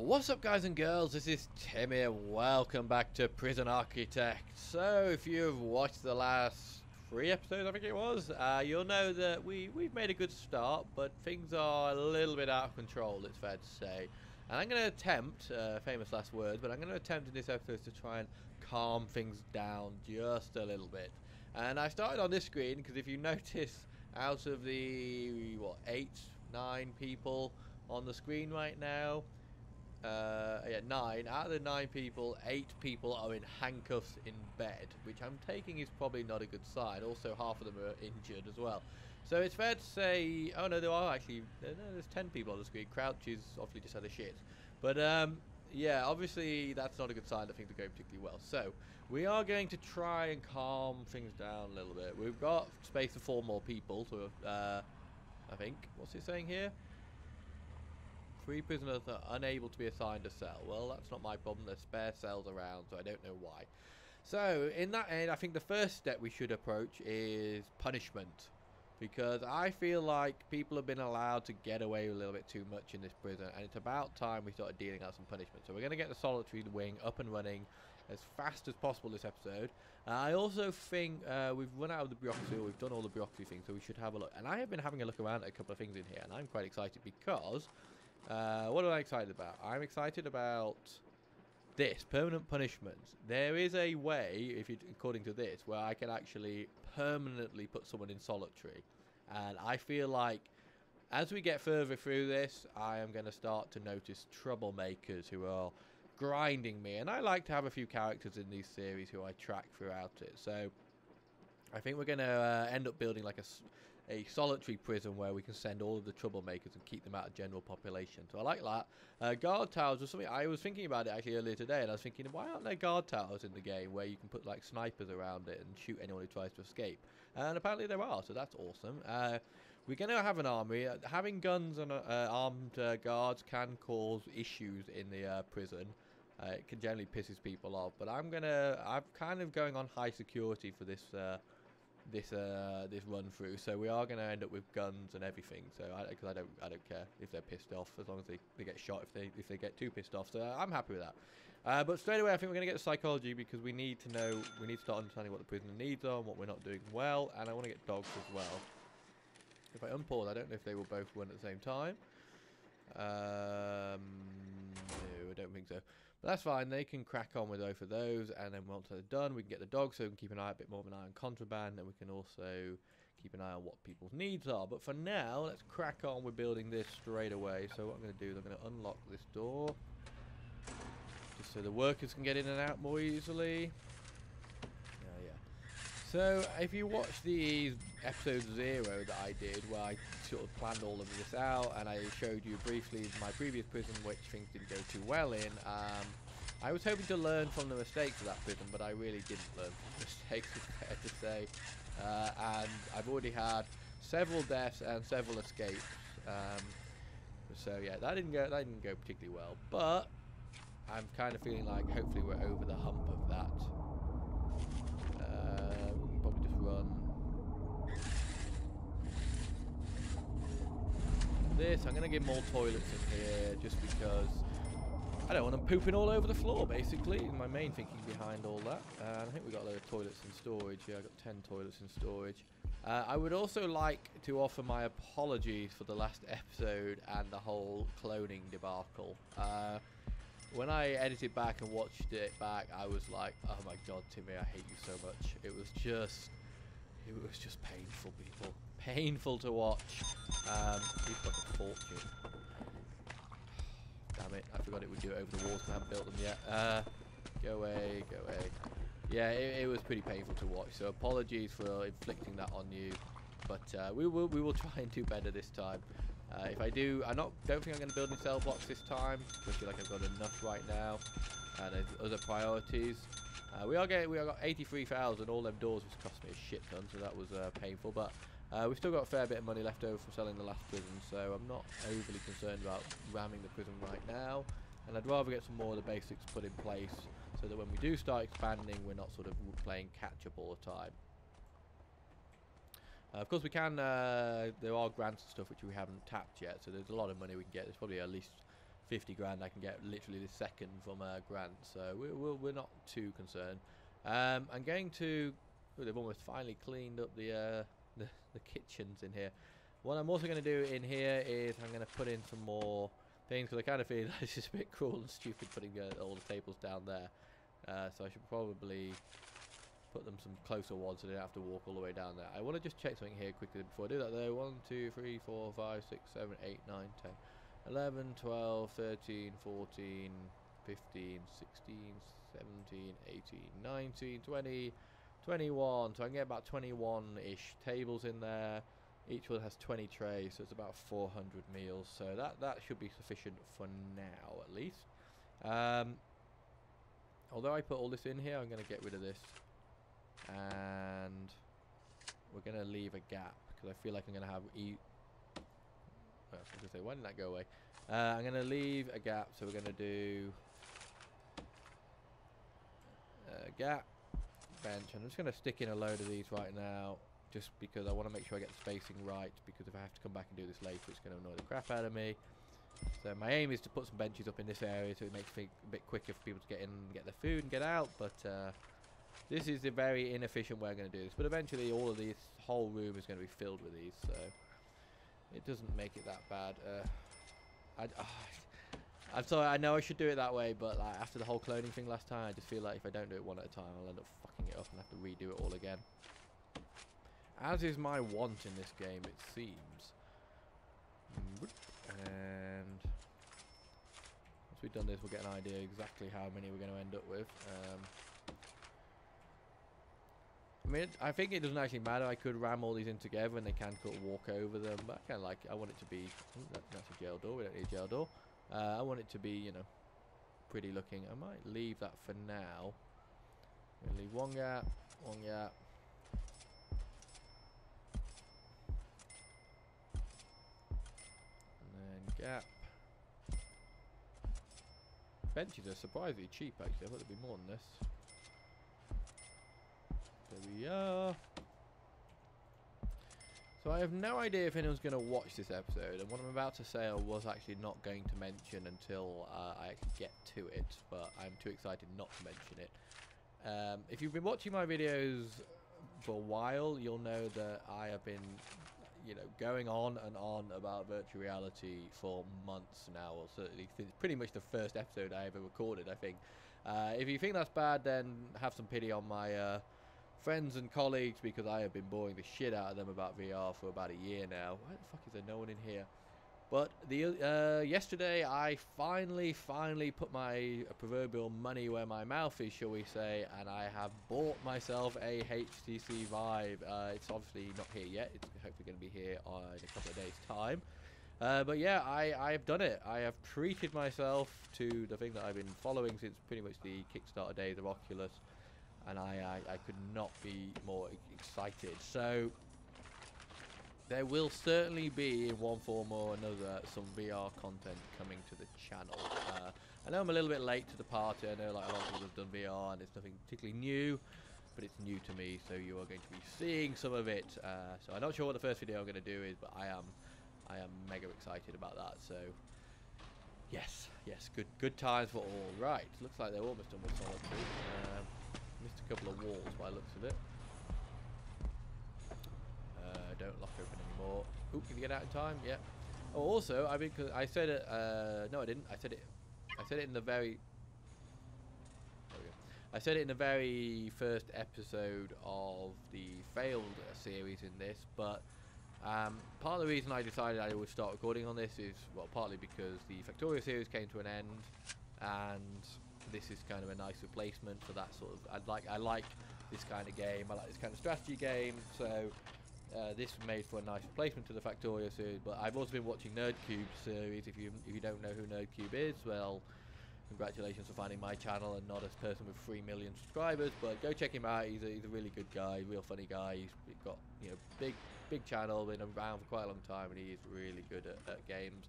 What's up guys and girls, this is Tim here, welcome back to Prison Architect. So if you've watched the last three episodes I think it was, uh, you'll know that we, we've made a good start, but things are a little bit out of control, it's fair to say. And I'm going to attempt, uh, famous last words, but I'm going to attempt in this episode to try and calm things down just a little bit. And I started on this screen because if you notice, out of the, what, eight, nine people on the screen right now, uh, yeah, nine. Out of the nine people, eight people are in handcuffs in bed, which I'm taking is probably not a good sign. Also, half of them are injured as well. So it's fair to say, oh no, there are actually, there's ten people on the screen. Crouch is obviously just had a shit. But um, yeah, obviously that's not a good sign that things are going particularly well. So we are going to try and calm things down a little bit. We've got space for four more people, so uh, I think. What's it saying here? Three prisoners are unable to be assigned a cell. Well, that's not my problem. There's spare cells around, so I don't know why. So, in that end, I think the first step we should approach is punishment. Because I feel like people have been allowed to get away a little bit too much in this prison, and it's about time we started dealing out some punishment. So we're going to get the solitary wing up and running as fast as possible this episode. Uh, I also think uh, we've run out of the bureaucracy, or we've done all the bureaucracy things, so we should have a look. And I have been having a look around at a couple of things in here, and I'm quite excited because uh, what am I excited about? I'm excited about this permanent punishment. There is a way, if you, according to this, where I can actually permanently put someone in solitary, and I feel like as we get further through this, I am going to start to notice troublemakers who are grinding me, and I like to have a few characters in these series who I track throughout it. So I think we're going to uh, end up building like a a solitary prison where we can send all of the troublemakers and keep them out of general population. So I like that. Uh, guard towers was something I was thinking about it actually earlier today, and I was thinking, why aren't there guard towers in the game where you can put like snipers around it and shoot anyone who tries to escape? And apparently there are, so that's awesome. Uh, we're going to have an army. Uh, having guns and uh, armed uh, guards can cause issues in the uh, prison. it can generally pisses people off, but I'm gonna. I'm kind of going on high security for this this uh, this run through. So we are going to end up with guns and everything. So because I, I, don't I don't care if they're pissed off as long as they, they get shot if they if they get too pissed off. So I'm happy with that. Uh, but straight away I think we're going to get the psychology because we need to know we need to start understanding what the prisoner needs are and what we're not doing well. And I want to get dogs as well. If I unpause, I don't know if they will both run at the same time. Um, no, I don't think so. But that's fine. They can crack on with both of those, and then once they're done, we can get the dog, so we can keep an eye, a bit more of an eye on contraband, and we can also keep an eye on what people's needs are. But for now, let's crack on with building this straight away. So what I'm going to do is I'm going to unlock this door, just so the workers can get in and out more easily. So, if you watch the episode zero that I did, where I sort of planned all of this out, and I showed you briefly my previous prison, which things didn't go too well in, um, I was hoping to learn from the mistakes of that prison, but I really didn't learn from the mistakes, it's fair to say. Uh, and I've already had several deaths and several escapes. Um, so yeah, that didn't go that didn't go particularly well, but I'm kind of feeling like hopefully we're over the hump of that run. This, I'm going to get more toilets in here just because I don't want them pooping all over the floor, basically. My main thinking behind all that. Uh, I think we got a load of toilets in storage. Yeah, I got 10 toilets in storage. Uh, I would also like to offer my apologies for the last episode and the whole cloning debacle. Uh, when I edited back and watched it back, I was like, oh my god, Timmy, I hate you so much. It was just it was just painful, people. Painful to watch. Um, we've got a fortune. Damn it, I forgot it would do it over the walls, I haven't built them yet. Uh, go away, go away. Yeah, it, it, was pretty painful to watch, so apologies for inflicting that on you. But uh, we will we will try and do better this time. Uh, if I do, I not don't think I'm going to build any cell blocks this time. I feel like I've got enough right now. And there's other priorities. Uh, we are getting, we are got 83,000. All them doors which cost me a shit ton, so that was uh, painful. But uh, we've still got a fair bit of money left over from selling the last prison, so I'm not overly concerned about ramming the prison right now. And I'd rather get some more of the basics put in place, so that when we do start expanding, we're not sort of playing catch up all the time. Uh, of course, we can. Uh, there are grants and stuff which we haven't tapped yet, so there's a lot of money we can get. There's probably at least 50 grand I can get literally this second from a grant. So we're, we're, we're not too concerned. Um, I'm going to. Oh, they've almost finally cleaned up the, uh, the the kitchens in here. What I'm also going to do in here is I'm going to put in some more things because I kind of feel it's just a bit cruel and stupid putting uh, all the tables down there. Uh, so I should probably put them some closer ones so they don't have to walk all the way down there. I want to just check something here quickly before I do that though. 1, 2, 3, 4, 5, 6, 7, 8, 9, 10, 11, 12, 13, 14, 15, 16, 17, 18, 19, 20, 21. So I can get about 21-ish tables in there. Each one has 20 trays, so it's about 400 meals. So that, that should be sufficient for now, at least. Um, although I put all this in here, I'm going to get rid of this. And we're going to leave a gap, because I feel like I'm going to have... E I was going to say, why didn't that go away? Uh, I'm going to leave a gap, so we're going to do... a gap, bench. I'm just going to stick in a load of these right now just because I want to make sure I get the spacing right because if I have to come back and do this later it's going to annoy the crap out of me. So my aim is to put some benches up in this area so it makes it a bit quicker for people to get in and get their food and get out but uh, this is a very inefficient way I'm going to do this but eventually all of this whole room is going to be filled with these so it doesn't make it that bad. Uh, I, oh, I'm sorry, I know I should do it that way, but like, after the whole cloning thing last time, I just feel like if I don't do it one at a time, I'll end up fucking it up and have to redo it all again. As is my want in this game, it seems. And once we've done this, we'll get an idea exactly how many we're going to end up with. Um, I mean, I think it doesn't actually matter. I could ram all these in together and they can cut walk over them. But I kind of like, I want it to be, that, that's a jail door. We don't need a jail door. Uh, I want it to be, you know, pretty looking. I might leave that for now. I'm leave one gap, one gap. And then gap. Benches are surprisingly cheap actually. I thought there'd be more than this. There we are. So I have no idea if anyone's going to watch this episode, and what I'm about to say I was actually not going to mention until uh, I get to it, but I'm too excited not to mention it. Um, if you've been watching my videos for a while, you'll know that I have been, you know, going on and on about virtual reality for months now, or certainly since pretty much the first episode I ever recorded, I think. Uh, if you think that's bad, then have some pity on my... Uh, friends and colleagues because I have been boring the shit out of them about VR for about a year now. Why the fuck is there no one in here? But the uh, yesterday I finally, finally put my proverbial money where my mouth is, shall we say, and I have bought myself a HTC Vive. Uh, it's obviously not here yet. It's hopefully going to be here uh, in a couple of days' time. Uh, but yeah, I, I have done it. I have treated myself to the thing that I've been following since pretty much the Kickstarter days of Oculus and I, I, I could not be more excited. So there will certainly be, in one form or another, some VR content coming to the channel. Uh, I know I'm a little bit late to the party. I know like a lot of people have done VR and it's nothing particularly new, but it's new to me, so you are going to be seeing some of it. Uh, so I'm not sure what the first video I'm going to do is, but I am, I am mega excited about that. So yes, yes, good, good times for all. Right, looks like they're almost done with Solid 2. Um, Missed a couple of walls by looks of it. Uh, don't lock open anymore. Oop, can you get out in time? Yeah. Oh, also, I mean, cause I said it. Uh, no, I didn't. I said it. I said it in the very. I said it in the very first episode of the failed series in this, but um, part of the reason I decided I would start recording on this is, well, partly because the Factorio series came to an end, and this is kind of a nice replacement for that sort of. I like I like this kind of game. I like this kind of strategy game. So uh, this made for a nice replacement to the Factorio series. But I've also been watching NerdCubed series. If you if you don't know who NerdCubed is, well, congratulations for finding my channel and not a person with three million subscribers. But go check him out. He's a, he's a really good guy, real funny guy. He's got you know big big channel, been around for quite a long time, and he is really good at, at games.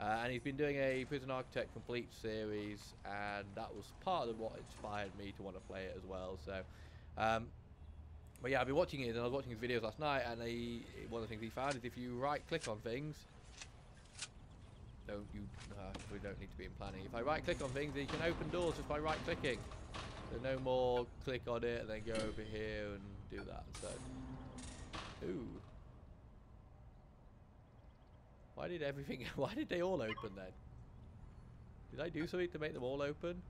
Uh, and he's been doing a Prison Architect Complete series, and that was part of what inspired me to want to play it as well. So, um, but yeah, I've been watching it, and I was watching his videos last night, and he, one of the things he found is if you right-click on things, Don't you? Uh, we don't need to be in planning. If I right click on things, you can open doors just by right clicking. So no more click on it and then go over here and do that instead. Ooh. Why did everything? Why did they all open then? Did I do something to make them all open?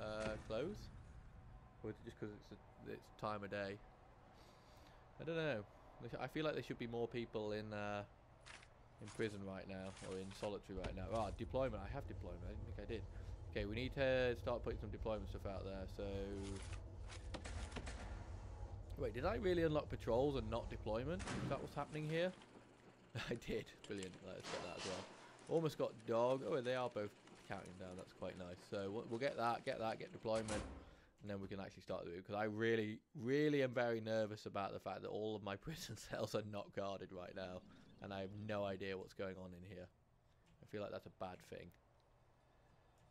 Uh, close? Or just because it's it's time of day? I don't know. I feel like there should be more people in uh, in prison right now or in solitary right now. Ah, deployment. I have deployment. I didn't think I did. Okay, we need to start putting some deployment stuff out there. So, wait, did I really unlock patrols and not deployment? Is that what's happening here? I did. Brilliant. Let's get that as well. Almost got dog. Oh, they are both counting down. That's quite nice. So we'll, get that, get that, get deployment, and then we can actually start doing. Because I really, really am very nervous about the fact that all of my prison cells are not guarded right now, and I have no idea what's going on in here. I feel like that's a bad thing.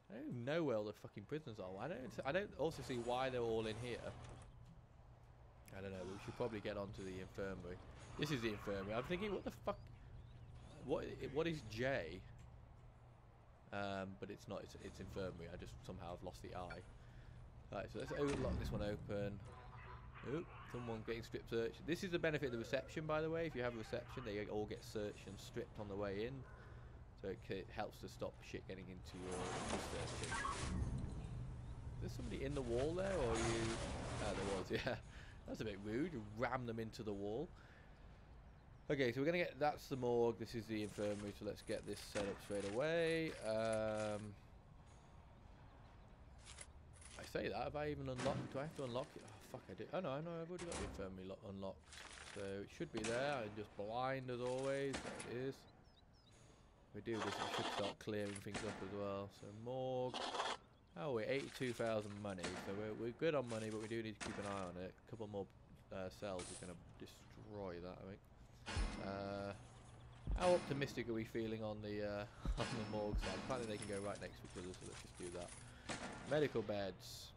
I don't even know where all the fucking prisoners are. I don't. I don't also see why they're all in here. I don't know. We should probably get onto the infirmary. This is the infirmary. I'm thinking, what the fuck? What? What is J? Um, but it's not. It's, it's infirmary. I just somehow have lost the eye. Right. So let's lock this one open. Oop, someone getting strip searched. This is the benefit of the reception, by the way. If you have a reception, they all get searched and stripped on the way in. So it, it helps to stop shit getting into your. Is there somebody in the wall there, or you... Oh, there was, yeah. That's a bit rude. You ram them into the wall. Okay, so we're going to get... That's the morgue. This is the infirmary, so let's get this set up straight away. Um, I say that. Have I even unlocked... Do I have to unlock it? Oh, fuck, I did. Oh, no, I know. I've already got the infirmary unlocked. So it should be there. I'm just blind as always. There it is we do this, we should start clearing things up as well. So morgue. Oh, we're 82,000 money, so we're, we're good on money, but we do need to keep an eye on it. A couple more uh, cells are going to destroy that, I think. Uh, how optimistic are we feeling on the uh, on the morgue side? Apparently they can go right next to each other, so let's just do that. Medical beds.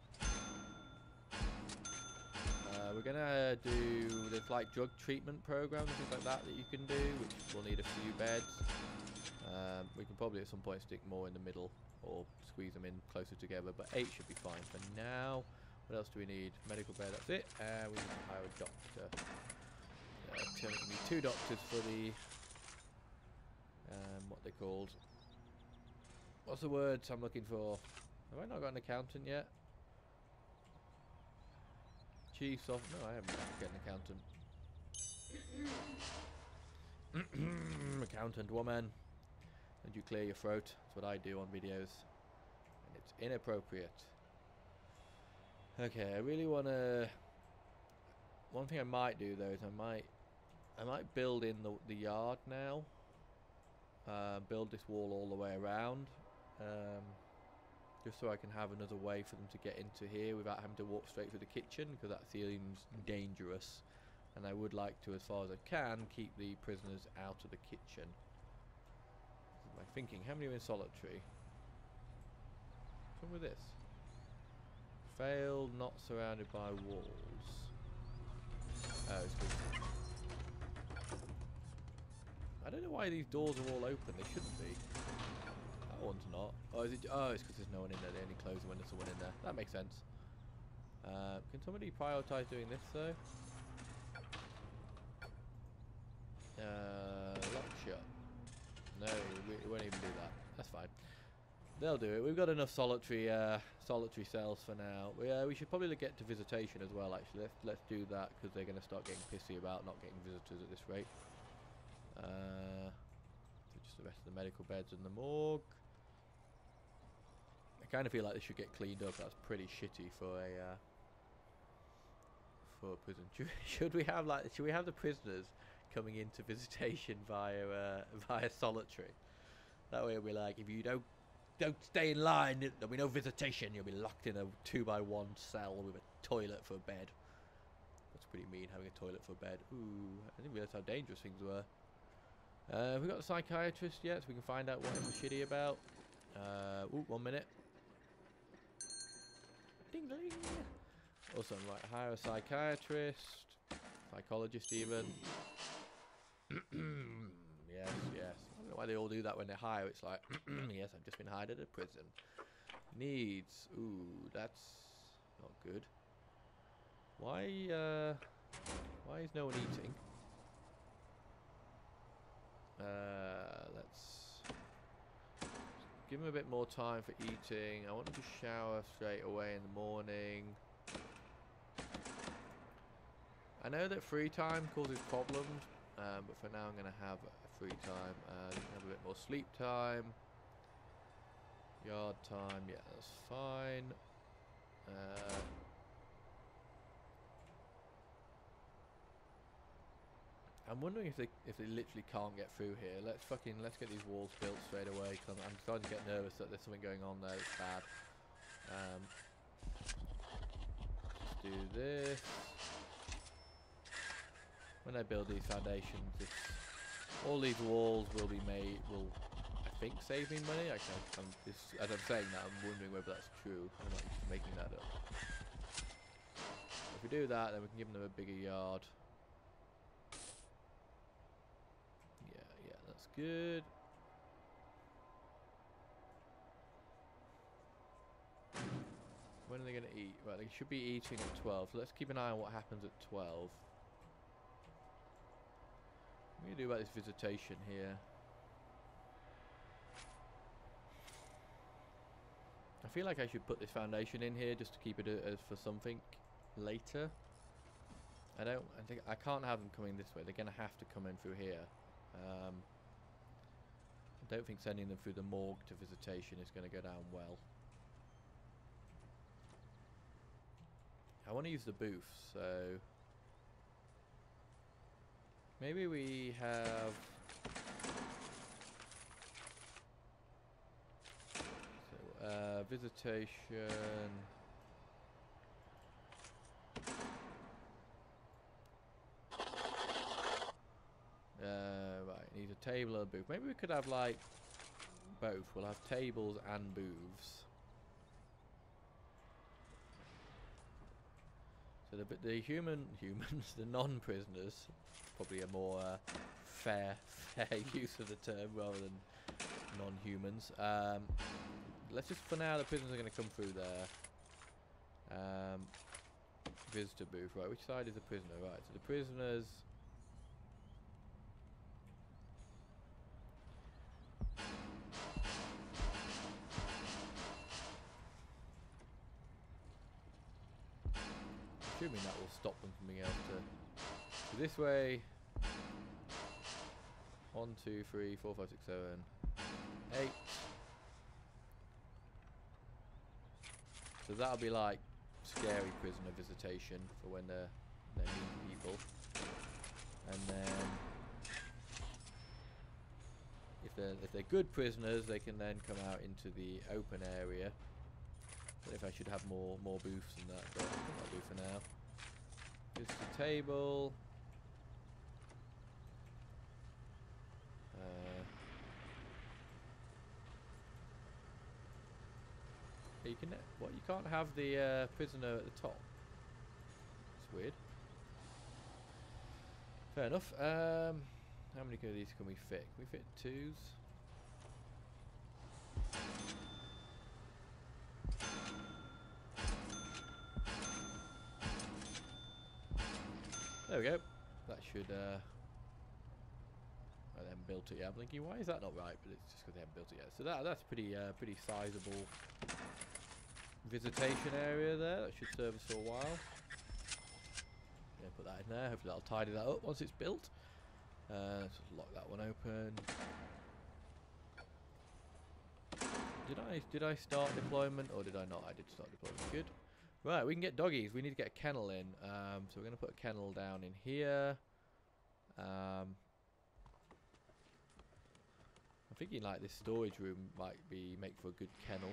Uh, we're gonna do there's like drug treatment programs things like that that you can do, which will need a few beds. Um, we can probably at some point stick more in the middle or squeeze them in closer together, but 8 should be fine for now. What else do we need? Medical bed, that's it. And we need to hire a doctor. Need two doctors for the... Um, what they called. What's the words I'm looking for? Have I not got an accountant yet? Chiefs of... No, I haven't got an accountant. accountant woman and you clear your throat. That's what I do on videos. And it's inappropriate. Okay, I really want to... One thing I might do though is I might... I might build in the, the yard now. Uh, build this wall all the way around. Um, just so I can have another way for them to get into here without having to walk straight through the kitchen because that seems dangerous and I would like to as far as I can keep the prisoners out of the kitchen my thinking? How many are in solitary? Wrong with this? Failed, not surrounded by walls. Oh, it's good. I don't know why these doors are all open. They shouldn't be. That one's not. Oh, is it? Oh, it's because there's no one in there. They only close when there's someone in there. That makes sense. Uh, can somebody prioritize doing this though? Uh, lock shut. No, we, we, won't even do that. That's fine. They'll do it. We've got enough solitary uh, solitary cells for now. We, uh, we should probably get to visitation as well, actually. Let's, let's do that, because they're going to start getting pissy about not getting visitors at this rate. Uh, just the rest of the medical beds and the morgue. I kind of feel like they should get cleaned up. That's pretty shitty for a... Uh, for a prison. Should we have like? Should we have the prisoners coming into visitation via uh, via solitary. That way, be like if you don't don't stay in line, there'll be no visitation. You'll be locked in a two by one cell with a toilet for a bed. That's pretty mean having a toilet for a bed. Ooh, I didn't realize how dangerous things were. Uh, we got the psychiatrist yet, so we can find out what he was shitty about. Uh, ooh, one minute. Ding ding. Awesome, right, hire a psychiatrist, psychologist even. Yes, yes. I don't know why they all do that when they hire. It's like, yes, I've just been hired at a prison. Needs. Ooh, that's not good. Why, uh, why is no one eating? Uh, let's give him a bit more time for eating. I want him to shower straight away in the morning. I know that free time causes problems, um, but for now I'm going to have free time. Uh, have a bit more sleep time. Yard time, yeah, that's fine. Uh, I'm wondering if they if they literally can't get through here. Let's fucking let's get these walls built straight away. Cause I'm, I'm starting to get nervous that there's something going on there that's bad. Um, let's do this. When I build these foundations, all these walls will be made will I think save me money. I can, I'm, as I'm saying that, I'm wondering whether that's true. I'm not making that up. If we do that, then we can give them a bigger yard. Yeah, yeah, that's good. When are they going to eat? Right, they should be eating at 12. So let's keep an eye on what happens at 12. What are you do about this visitation here? I feel like I should put this foundation in here just to keep it uh, as for something later. I don't. I think I can't have them coming this way. They're going to have to come in through here. Um, I don't think sending them through the morgue to visitation is going to go down well. I want to use the booth, so maybe we have. So, uh, visitation. Uh, right, needs a table and booth. Maybe we could have like both. We'll have tables and booths. So the the human humans, the non-prisoners, probably a more uh, fair fair use of the term rather than non-humans. Um, let's just for now the prisoners are going to come through there. Um, visitor booth, right? Which side is the prisoner? Right, so the prisoners. This way. One, two, three, four, five, six, seven, eight. So that'll be like scary prisoner visitation for when they're they're meeting people. And then if they're if they're good prisoners they can then come out into the open area. But if I should have more more booths than that, but I'll do for now. Here's the table. Uh, you can what you can't have the uh, prisoner at the top. It's weird. Fair enough. Um, how many of these can we fit? Can we fit twos? There we go. That should. Uh, Then built it. yet. I'm thinking, why is that not right? But it's just because they haven't built it yet. So that that's pretty uh, pretty sizable visitation area there. That should serve us for a while. Yeah, put that in there. Hopefully that'll tidy that up once it's built. Uh, let's lock that one open. Did I did I start deployment or did I not? I did start deployment. Good. Right, we can get doggies. We need to get a kennel in. Um, so we're going to put a kennel down in here. Um, I'm thinking like this storage room might be make for a good kennel.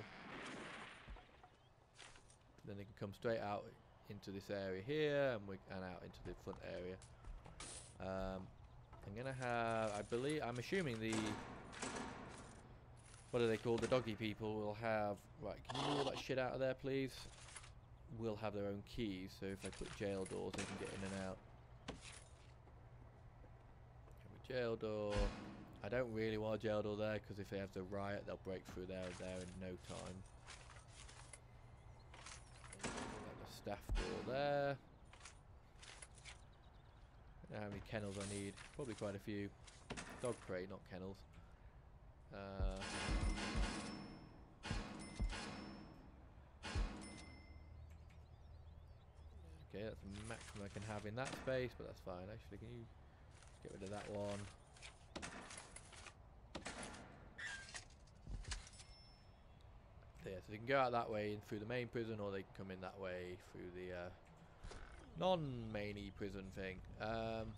Then they can come straight out into this area here and we and out into the front area. Um, I'm gonna have, I believe, I'm assuming the, what are they called? The doggy people will have, right, can you move all that shit out of there, please? Will have their own keys, so if I put jail doors, they can get in and out. Jail door. I don't really want jail door there because if they have the riot, they'll break through there and there in no time. Got the staff door there. Know how many kennels I need. Probably quite a few. Dog crate, not kennels. Uh, okay, that's the maximum I can have in that space, but that's fine. Actually, can you get rid of that one? Yeah, so they can go out that way in through the main prison, or they can come in that way through the uh, non-mainy prison thing. Um,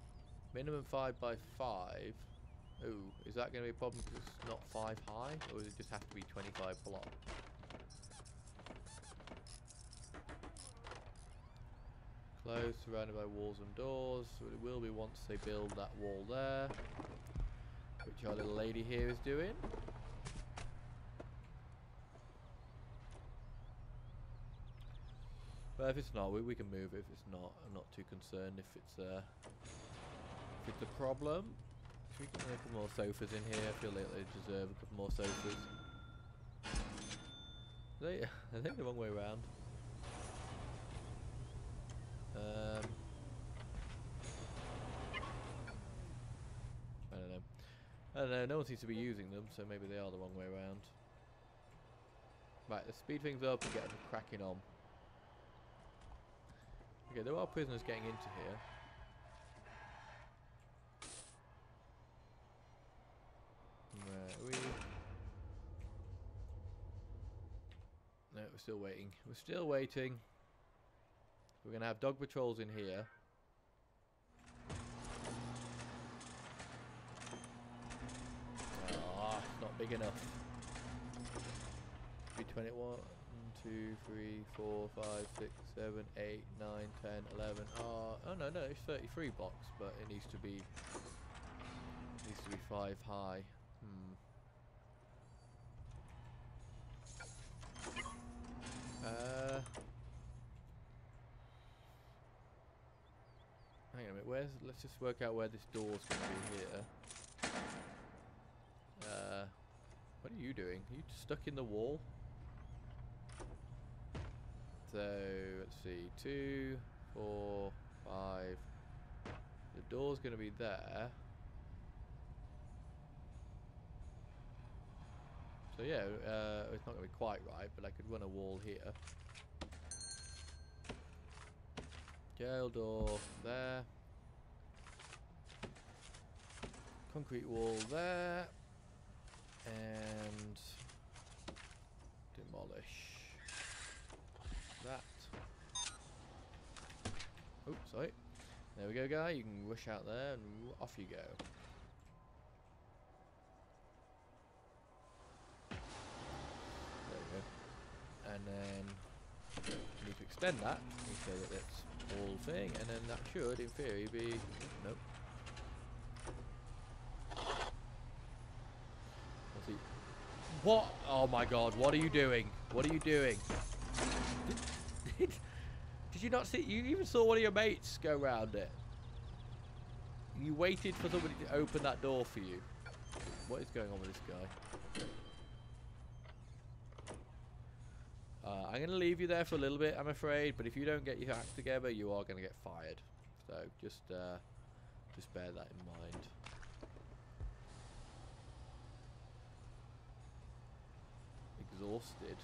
minimum five by five. Ooh, is that going to be a problem because it's not five high, or does it just have to be 25 block? Closed, surrounded by walls and doors. So it will be once they build that wall there, which our little lady here is doing. But if it's not, we, we can move it. If it's not, I'm not too concerned if it's uh, if it's a problem. If we can make a couple more sofas in here, I feel like they deserve a couple more sofas. Are they, I think the wrong way around. Um, I don't know. I don't know. No one seems to be using them, so maybe they are the wrong way around. Right, let's speed things up and get them cracking on. Okay, there are prisoners getting into here. Where are we? No, we're still waiting. We're still waiting. We're going to have dog patrols in here. Ah, oh, not big enough. B21 two, three, four, five, six, seven, eight, nine, ten, eleven. Oh, oh no, no, it's 33 blocks, but it needs to be it needs to be five high. Hmm. Uh. Hang on a minute. Where's? Let's just work out where this door's going to be here. Uh. What are you doing? Are you stuck in the wall? So let's see, two, four, five. The door's going to be there. So yeah, uh, it's not going to be quite right, but I could run a wall here. Jail door there. Concrete wall there. And demolish that. Oh, sorry. There we go, guy. You can rush out there and off you go. There we go. And then you need to extend that so that it's all thing, and then that should, in theory, be... Nope. What? Oh my god, what are you doing? What are you doing? You not see? You even saw one of your mates go round it. You waited for somebody to open that door for you. What is going on with this guy? Uh, I'm going to leave you there for a little bit, I'm afraid. But if you don't get your act together, you are going to get fired. So just, uh, just bear that in mind. Exhausted.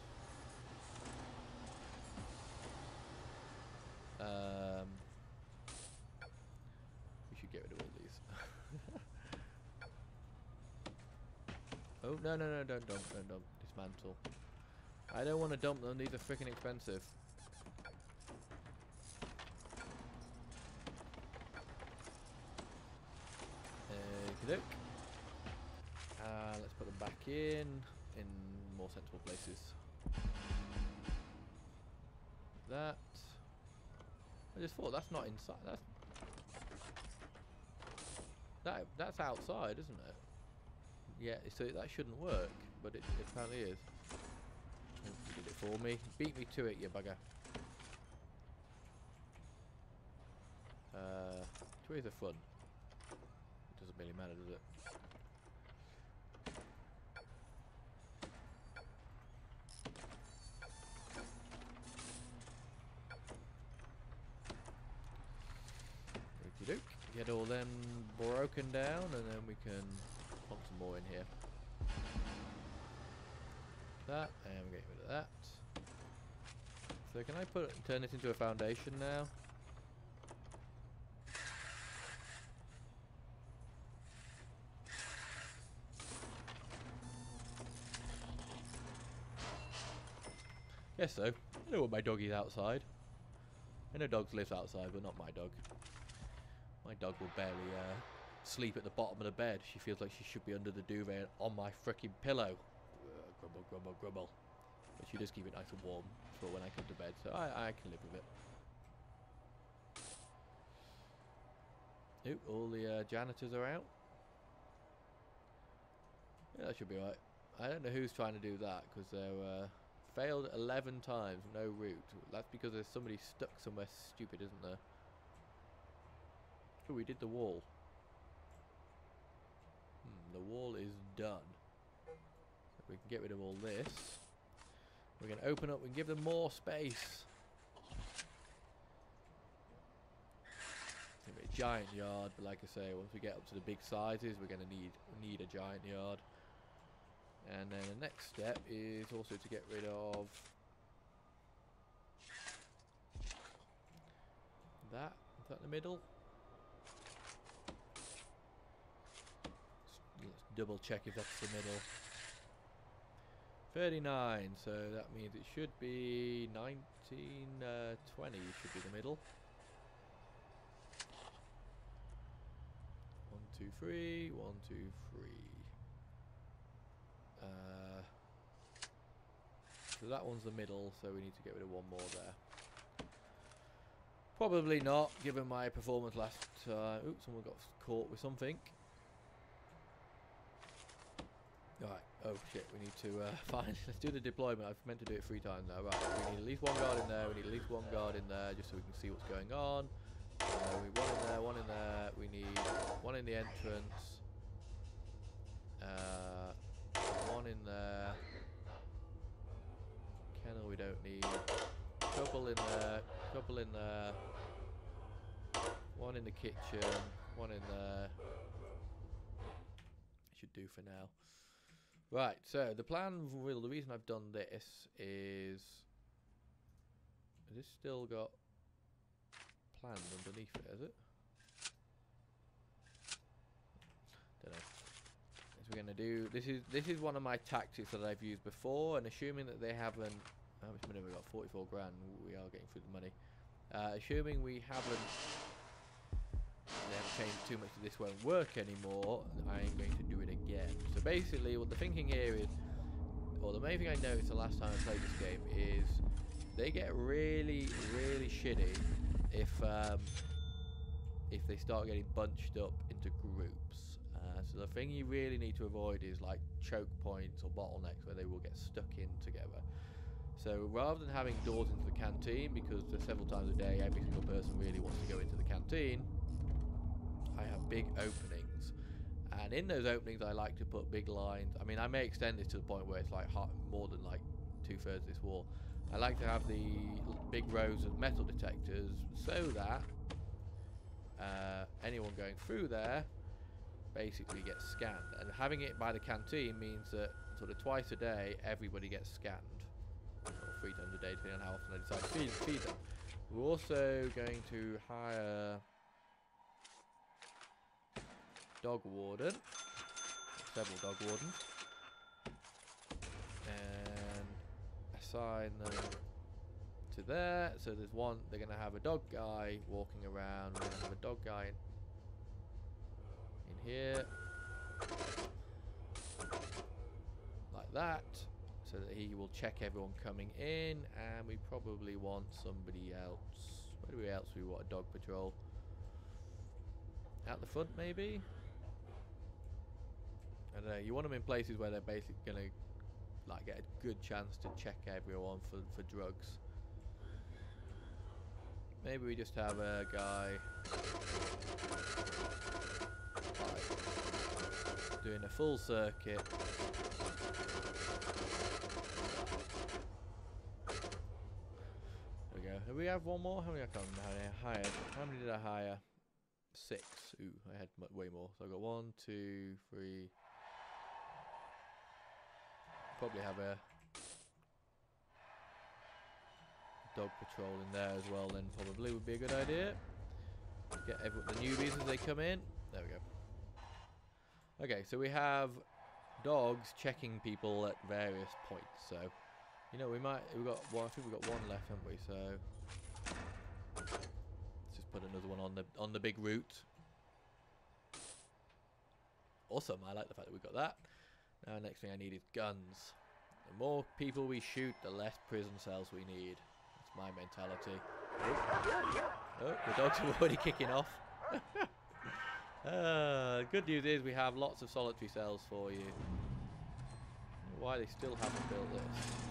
Um, we should get rid of all these. oh, no, no, no, don't dump, don't dump. Dismantle. I don't want to dump them, these are freaking expensive. Okey uh, let's put them back in, in more sensible places. That. I just thought that's not inside. That's that that's outside, isn't it? Yeah, so that shouldn't work, but it, it apparently is. You did it for me. Beat me to it, you bugger. Uh, is the fun? It doesn't really matter, does it? get all them broken down, and then we can pump some more in here. That, and we're getting rid of that. So can I put turn it into a foundation now? Yes, so. I know what my dog is outside. I know dogs live outside, but not my dog. My dog will barely uh, sleep at the bottom of the bed. She feels like she should be under the duvet on my freaking pillow. Uh, grumble, grumble, grumble. But she does keep it nice and warm for when I come to bed, so I, I can live with it. Oop, all the uh, janitors are out. Yeah, that should be right. I don't know who's trying to do that, because they're... Uh, Failed 11 times, no route. That's because there's somebody stuck somewhere stupid, isn't there? Oh, we did the wall. The wall is done. We can get rid of all this. Going to open up and give them more space. a giant yard, but like I say, once we get up to the big sizes, we're going to need need a giant yard. And then the next step is also to get rid of that. Is that in the middle? Let's double check if that's the middle. 39, so that means it should be 1920 uh, should be the middle. One, two, three, one, two, three. Uh, so that one's the middle, so we need to get rid of one more there. Probably not, given my performance last time. Oops, someone got caught with something. Right, oh shit, we need to uh, find, let's do the deployment. I've meant to do it three times now. Right, we need at least one guard in there, we need at least one guard in there, just so we can see what's going on. Uh, we one in there, one in there, we need one in the entrance. Uh, one in there. Kennel we don't need. Couple in there. Couple in there. One in the kitchen. One in there. Should do for now. Right, so the plan, well, the reason I've done this is... Has this still got planned underneath it, has it? Don't know we're going to do. This is this is one of my tactics that I've used before, and assuming that they haven't. How much money we got? 44 grand. We are getting through the money. Uh, assuming we haven't. They haven't changed too much. This won't work anymore. I am going to do it again. So basically, what the thinking here is, or the main thing I noticed the last time I played this game is, they get really, really shitty if um, if they start getting bunched up into groups. So the thing you really need to avoid is like choke points or bottlenecks where they will get stuck in together. So rather than having doors into the canteen, because several times a day every single person really wants to go into the canteen, I have big openings. And in those openings I like to put big lines. I mean I may extend this to the point where it's like more than like two-thirds of this wall. I like to have the big rows of metal detectors so that uh, anyone going through there basically gets scanned. And having it by the canteen means that sort of twice a day, everybody gets scanned. Or three times a day, depending on how often I decide to feed, feed them. We're also going to hire dog warden, several dog wardens, and assign them to there. So there's one, they're going to have a dog guy walking around, we're going to have a dog guy in here. Like that. So that he will check everyone coming in. And we probably want somebody else. Where do we else we want a dog patrol? Out the front maybe? I don't know. You want them in places where they're basically going to like get a good chance to check everyone for, for drugs. Maybe we just have a guy doing a full circuit. There we go. Do we have one more? How many I hired? How many did I hire? Six. Ooh, I had way more. So I got one, two, three. Probably have a dog patrol in there as well. Then probably would be a good idea. Get the newbies as they come in. There we go. Okay, so we have dogs checking people at various points. So, you know, we might we got one. I think we got one left, haven't we? So let's just put another one on the on the big route. Awesome! I like the fact that we got that. Now, next thing I need is guns. The more people we shoot, the less prison cells we need. That's my mentality. Oh, the dogs are already kicking off. uh, good news is we have lots of solitary cells for you. Why they still haven't built this?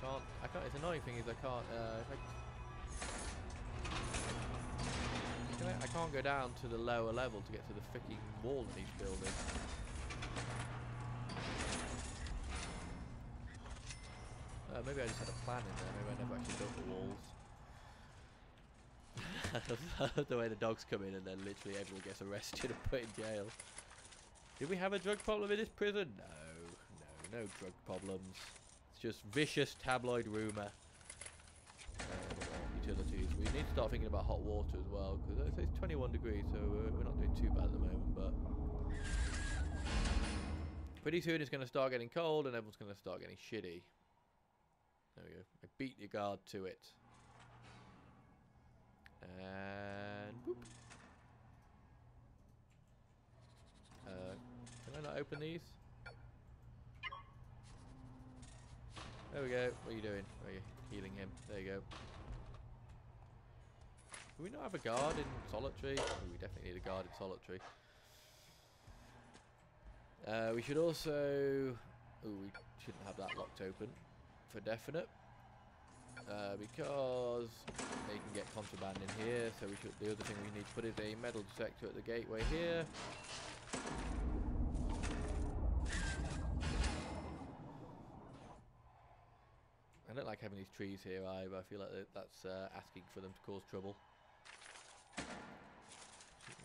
Can't. I can't. It's annoying thing is I can't. Uh, if I, can I, I can't go down to the lower level to get to the freaking wall that he's building. Uh, maybe I just had a plan in there. Maybe I never actually built the walls. the way the dogs come in and then literally everyone gets arrested and put in jail. Did we have a drug problem in this prison? No, no, no drug problems. It's just vicious tabloid rumour. Uh, utilities. We need to start thinking about hot water as well because it's 21 degrees, so we're not doing too bad at the moment. But pretty soon it's going to start getting cold and everyone's going to start getting shitty. There we go. I beat your guard to it. And boop. Uh, can I not open these? There we go. What are you doing? Are you healing him? There you go. Do we not have a guard in solitary? We definitely need a guard in solitary. Uh, we should also... Oh, we shouldn't have that locked open for definite. Uh, because they can get contraband in here, so we should. The other thing we need to put is a metal detector at the gateway here. I don't like having these trees here either. I feel like that's uh, asking for them to cause trouble.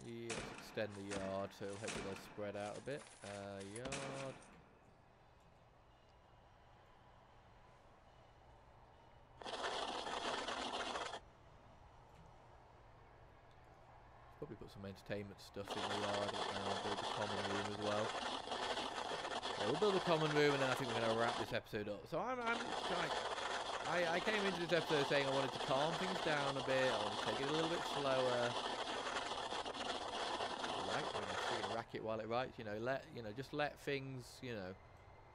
Let's extend the yard so hopefully they'll spread out a bit. Uh, yard. Probably put some entertainment stuff in the yard and I'll build a common room as well. Yeah, we'll build a common room and then I think we're going to wrap this episode up. So I'm, I'm like, I, I came into this episode saying I wanted to calm things down a bit, I want to take it a little bit slower. Right, we're going to rack it while it writes, you know, let, you know, just let things, you know,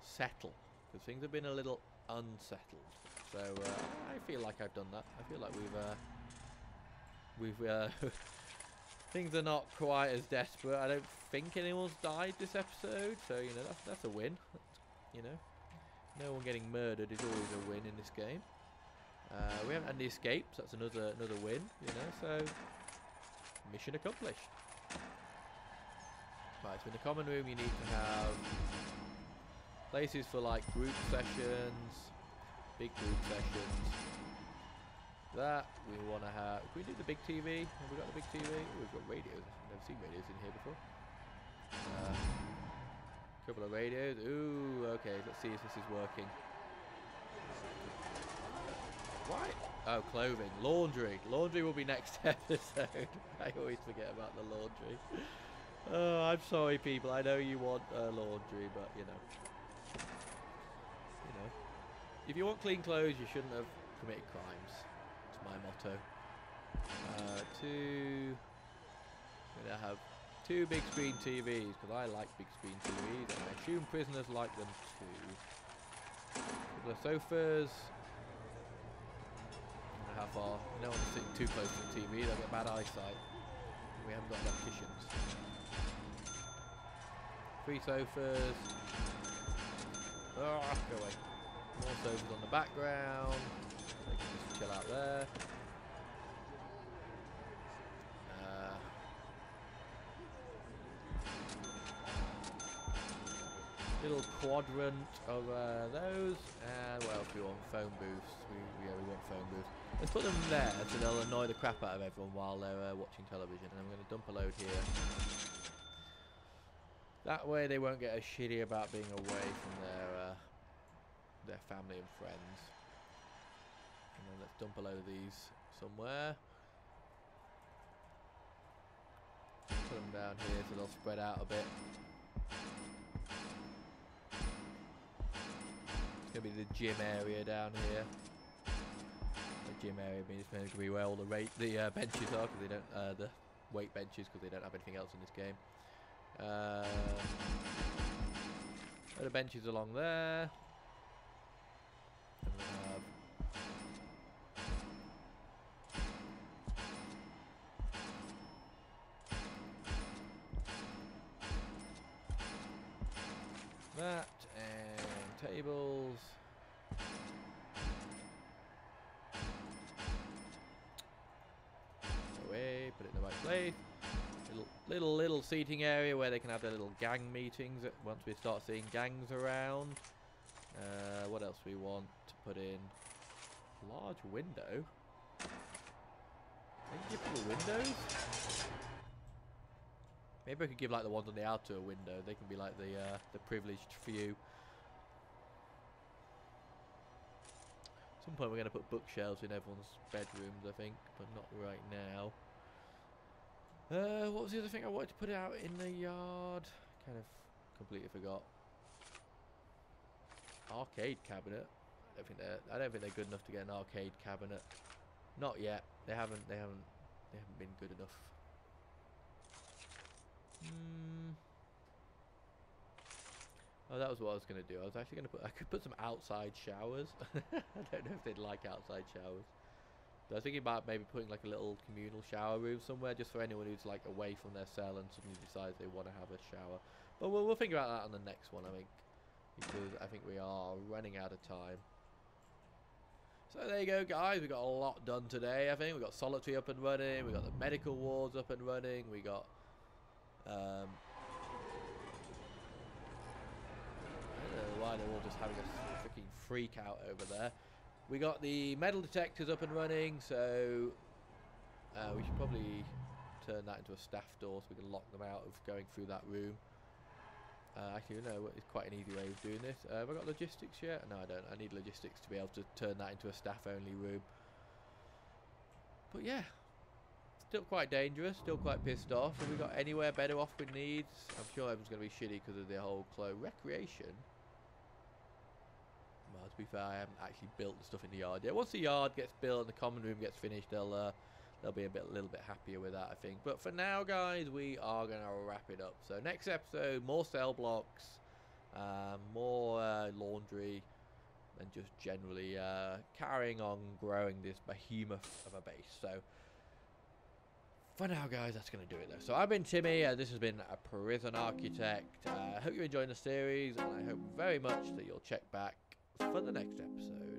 settle. Because things have been a little unsettled. So uh, I feel like I've done that. I feel like we've, uh, we've, uh, things are not quite as desperate. I don't think anyone's died this episode, so you know that's that's a win. You know, no one getting murdered is always a win in this game. Uh, we haven't had any escapes. That's another another win. You know, so mission accomplished. So in the common room you need to have places for like group sessions, big group sessions. That we want to have. Can we do the big TV? Have we got the big TV? Oh, we've got radios. I've never seen radios in here before. Uh, couple of radios. Ooh, okay. Let's see if this is working. Why? Oh, clothing, laundry. Laundry will be next episode. I always forget about the laundry. Oh, I'm sorry, people. I know you want uh, laundry, but you know, you know, if you want clean clothes, you shouldn't have committed crimes. It's my motto. Uh, two. I'm gonna have two big screen TVs because I like big screen TVs, and I assume prisoners like them too. Couple of sofas. I don't know How far? You don't want to sit too close to the TV; they'll get bad eyesight. We haven't got enough cushions. Three sofas. Ah, go away. More sofas on the background. They can just chill out there. Uh, little quadrant of uh, those. And what else we want? Phone booths. We, yeah, we want phone booths. Let's put them there so they'll annoy the crap out of everyone while they're uh, watching television. And I'm going to dump a load here. That way they won't get as shitty about being away from their uh, their family and friends. And then let's dump a load of these somewhere. Put them down here so they'll spread out a bit. It's to be the gym area down here. The gym area means going to be where all the rate, the uh, benches are because they don't uh, the weight benches because they don't have anything else in this game. Uh, the benches along there. Seating area where they can have their little gang meetings once we start seeing gangs around. Uh, what else we want to put in? Large window. Windows? Maybe I could give like the ones on the outer window. They can be like the uh, the privileged few. At some point we're going to put bookshelves in everyone's bedrooms, I think, but not right now. Uh, what was the other thing I wanted to put out in the yard? Kind of completely forgot. Arcade cabinet. I don't think they're. I don't think they're good enough to get an arcade cabinet. Not yet. They haven't. They haven't. They haven't been good enough. Hmm. Oh, that was what I was going to do. I was actually going to put. I could put some outside showers. I don't know if they'd like outside showers. I was thinking about maybe putting like a little communal shower room somewhere, just for anyone who's like away from their cell and suddenly decides they want to have a shower. But we'll we'll think about that on the next one, I think, because I think we are running out of time. So there you go, guys. We got a lot done today. I think we got solitary up and running. We got the medical wards up and running. We got um, I don't know why they're all just having a freaking freak out over there. We got the metal detectors up and running, so uh, we should probably turn that into a staff door so we can lock them out of going through that room. Uh, actually, no, it's quite an easy way of doing this. Uh, have I got logistics yet? No, I don't. I need logistics to be able to turn that into a staff-only room. But yeah, still quite dangerous, still quite pissed off. Have we got anywhere better off with needs? I'm sure everyone's going to be shitty because of the whole clo recreation. Well, to be fair, I haven't actually built the stuff in the yard yet. Once the yard gets built and the common room gets finished, they'll uh, they'll be a bit, a little bit happier with that, I think. But for now, guys, we are going to wrap it up. So next episode, more cell blocks, uh, more uh, laundry, and just generally uh, carrying on growing this behemoth of a base. So for now, guys, that's going to do it, though. So I've been Timmy. Uh, this has been a Prison Architect. I uh, hope you're enjoying the series, and I hope very much that you'll check back for the next episode.